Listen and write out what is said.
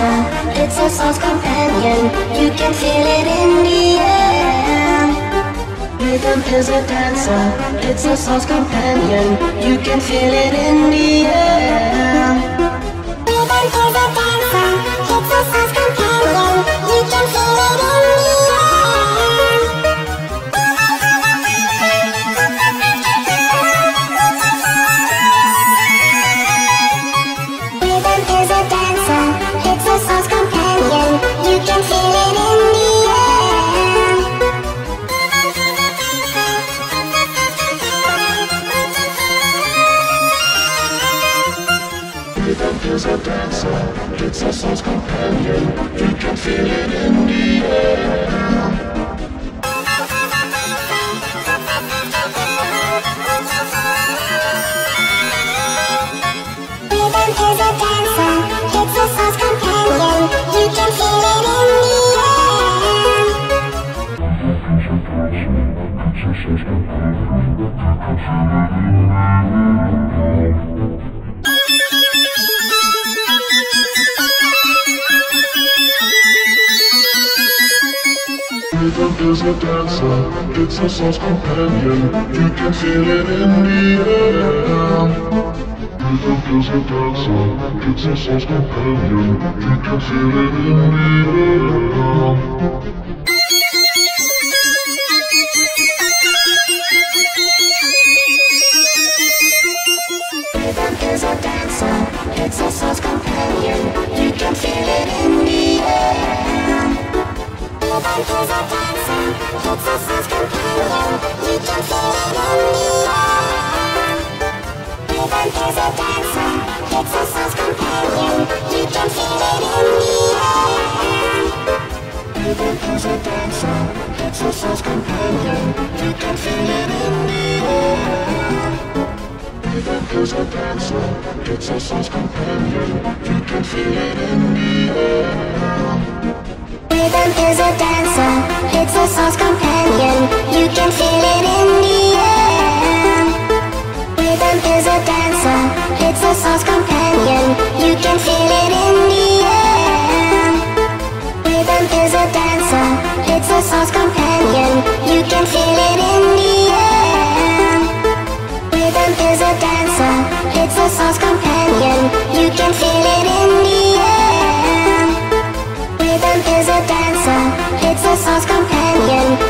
it's a soul's companion. You can feel it in the air. Rhythm is a dancer, it's a soul's companion. You can feel it in the air. Rhythm is a dancer, it's a soul's companion. You can feel it in the air. Companion. You is a dancer, it's a soul's companion. You can feel it in the air. Rhythm is a dancer, it's a soul's companion. You can feel it in the air. Is a dancer, it's a soul's companion. You can feel is a dancer, it's a soul's companion. You can feel it in the air. Rhythm is a dancer, it's a soul's companion. Soul's companion.